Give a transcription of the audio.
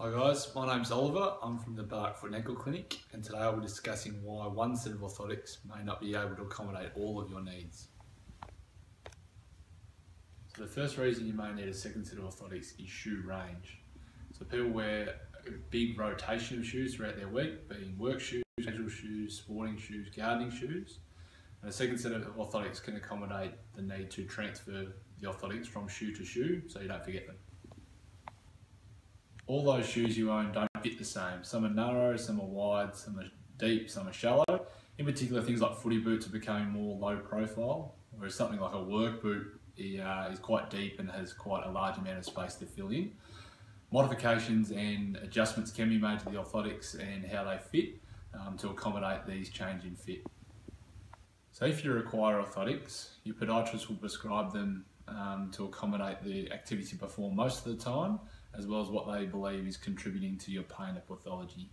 Hi guys, my name's Oliver. I'm from the and Ankle Clinic, and today I'll be discussing why one set of orthotics may not be able to accommodate all of your needs. So the first reason you may need a second set of orthotics is shoe range. So people wear a big rotation of shoes throughout their week, being work shoes, casual shoes, sporting shoes, gardening shoes. And a second set of orthotics can accommodate the need to transfer the orthotics from shoe to shoe so you don't forget them all those shoes you own don't fit the same. Some are narrow, some are wide, some are deep, some are shallow. In particular, things like footy boots are becoming more low profile, whereas something like a work boot is quite deep and has quite a large amount of space to fill in. Modifications and adjustments can be made to the orthotics and how they fit um, to accommodate these change in fit. So if you require orthotics, your podiatrist will prescribe them um, to accommodate the activity you perform most of the time, as well as what they believe is contributing to your pain pathology.